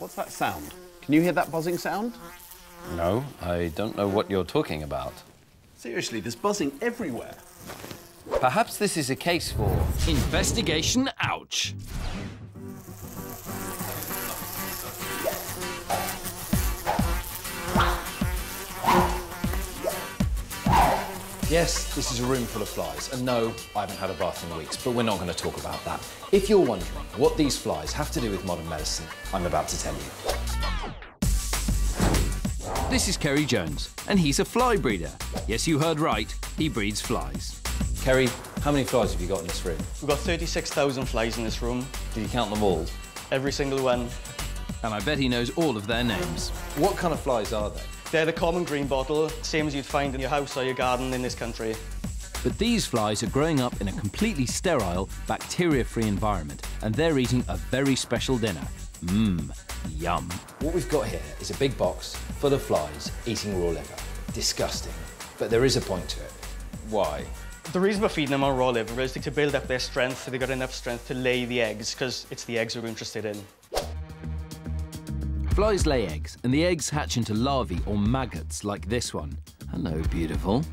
What's that sound? Can you hear that buzzing sound? No, I don't know what you're talking about. Seriously, there's buzzing everywhere. Perhaps this is a case for... Investigation Ouch. Yes, this is a room full of flies, and no, I haven't had a bath in weeks, but we're not going to talk about that. If you're wondering what these flies have to do with modern medicine, I'm about to tell you. This is Kerry Jones, and he's a fly breeder. Yes, you heard right, he breeds flies. Kerry, how many flies have you got in this room? We've got 36,000 flies in this room, Did you count them all? every single one. And I bet he knows all of their names. What kind of flies are they? They're the common green bottle, same as you'd find in your house or your garden in this country. But these flies are growing up in a completely sterile, bacteria-free environment, and they're eating a very special dinner. Mmm, yum. What we've got here is a big box full of flies eating raw liver. Disgusting. But there is a point to it. Why? The reason we're feeding them on raw liver is to build up their strength so they've got enough strength to lay the eggs, because it's the eggs we're interested in. Flies lay eggs, and the eggs hatch into larvae or maggots like this one. Hello, beautiful.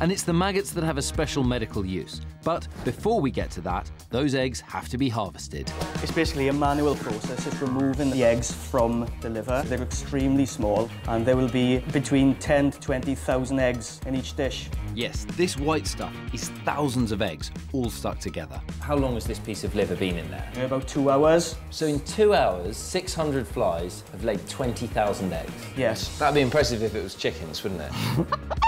And it's the maggots that have a special medical use. But before we get to that, those eggs have to be harvested. It's basically a manual process. It's removing the eggs from the liver. They're extremely small, and there will be between 10 to 20,000 eggs in each dish. Yes, this white stuff is thousands of eggs all stuck together. How long has this piece of liver been in there? In about two hours, So in two hours, 600 flies have laid 20,000 eggs. yes. That'd be impressive if it was chickens, wouldn't it?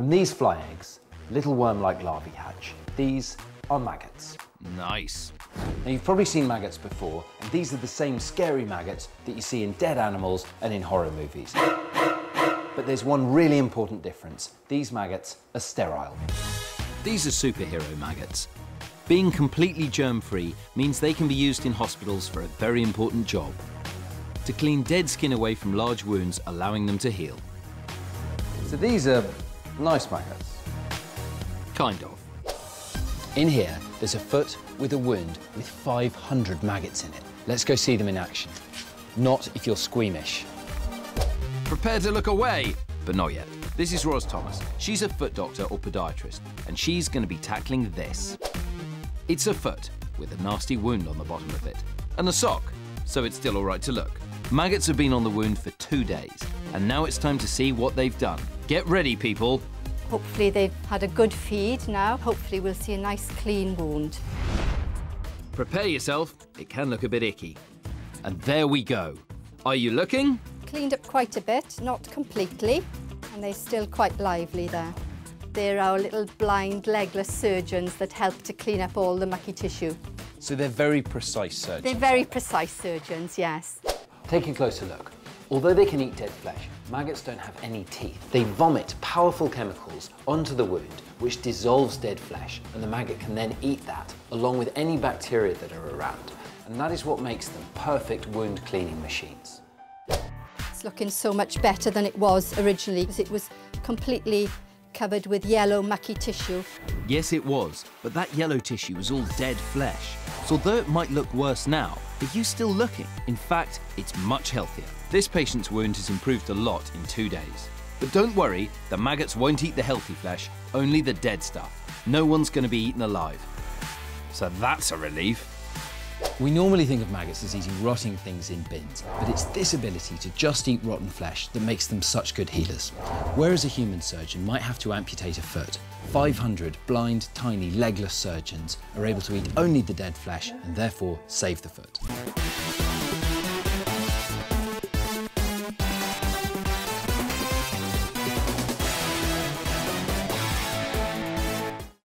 From these fly eggs, little worm-like larvae hatch. These are maggots. Nice. Now you've probably seen maggots before, and these are the same scary maggots that you see in dead animals and in horror movies. But there's one really important difference. These maggots are sterile. These are superhero maggots. Being completely germ-free means they can be used in hospitals for a very important job. To clean dead skin away from large wounds, allowing them to heal. So these are nice maggots. Kind of. In here, there's a foot with a wound with 500 maggots in it. Let's go see them in action. Not if you're squeamish. Prepare to look away, but not yet. This is Roz Thomas. She's a foot doctor or podiatrist, and she's going to be tackling this. It's a foot with a nasty wound on the bottom of it, and a sock, so it's still all right to look. Maggots have been on the wound for two days, and now it's time to see what they've done. Get ready, people. Hopefully they've had a good feed now. Hopefully we'll see a nice clean wound. Prepare yourself, it can look a bit icky. And there we go. Are you looking? Cleaned up quite a bit, not completely, and they're still quite lively there. They're our little blind, legless surgeons that help to clean up all the mucky tissue. So they're very precise surgeons. They're very precise surgeons, yes. Take a closer look. Although they can eat dead flesh, maggots don't have any teeth. They vomit powerful chemicals onto the wound, which dissolves dead flesh, and the maggot can then eat that, along with any bacteria that are around. And that is what makes them perfect wound cleaning machines. It's looking so much better than it was originally because it was completely covered with yellow, mucky tissue. Yes, it was, but that yellow tissue was all dead flesh. So although it might look worse now, are you still looking? In fact, it's much healthier. This patient's wound has improved a lot in two days. But don't worry, the maggots won't eat the healthy flesh, only the dead stuff. No one's going to be eaten alive. So that's a relief. We normally think of maggots as eating rotting things in bins, but it's this ability to just eat rotten flesh that makes them such good healers. Whereas a human surgeon might have to amputate a foot, 500 blind, tiny, legless surgeons are able to eat only the dead flesh and therefore save the foot.